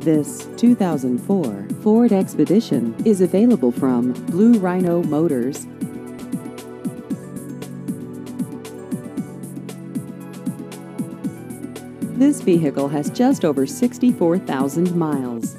This 2004 Ford Expedition is available from Blue Rhino Motors. This vehicle has just over 64,000 miles.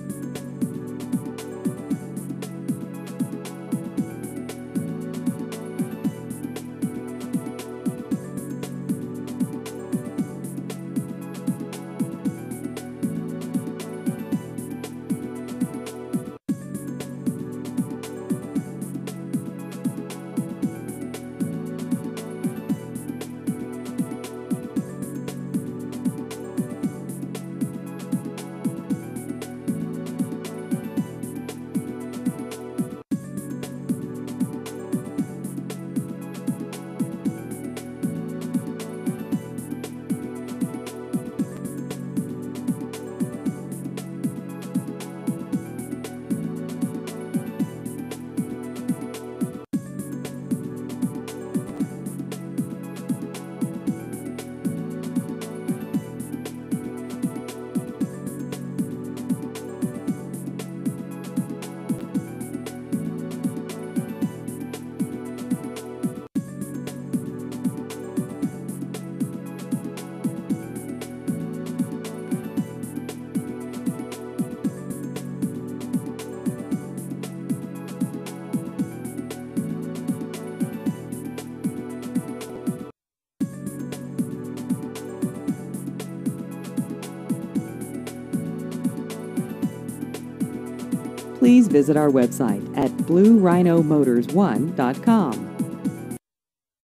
Please visit our website at bluerhinomotors1.com.